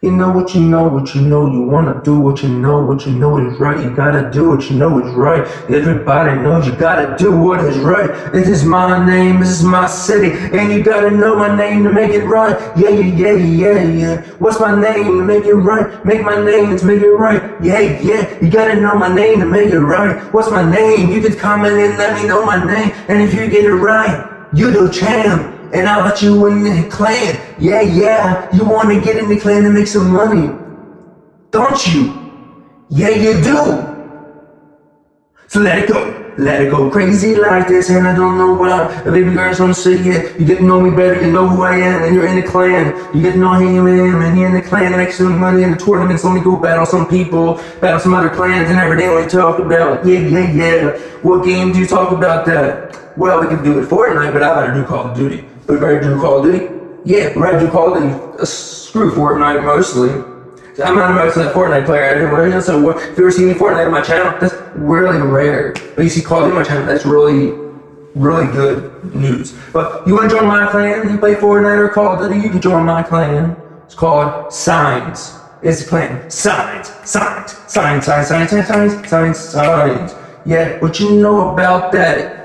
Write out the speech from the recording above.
You know what you know, what you know, you wanna do what you know, what you know is right, you gotta do what you know is right. Everybody knows you gotta do what is right. This is my name, this is my city, and you gotta know my name to make it right. Yeah, yeah, yeah, yeah, yeah. What's my name to make it right? Make my name to make it right. Yeah, yeah, you gotta know my name to make it right. What's my name? You can comment and let me know my name, and if you get it right, you the champ. And I'll let you in the clan. Yeah, yeah. You want to get in the clan and make some money. Don't you? Yeah, you do. So let it go. Let it go crazy like this, and I don't know why. The baby girls wanna say it. You get to know me better, you know who I am, and you're in the clan. You get to know I am, and you're in the clan, and make some money in the tournaments. Me go battle some people, battle some other clans, and everything we talk about. It. Yeah, yeah, yeah. What game do you talk about that? Well, we can do it Fortnite, but I better do Call of Duty. We better Call of Duty? Yeah, better Call of Duty. Uh, screw Fortnite mostly. I'm not mostly a Fortnite player anymore, so if you ever see me Fortnite on my channel, that's really rare. But you see Call of Duty on my channel, that's really, really good news. But you want to join my clan? You play Fortnite or Call of Duty? You can join my clan. It's called Signs. It's a clan. Signs, signs, signs, signs, signs, signs, signs, signs. Yeah, what you know about that?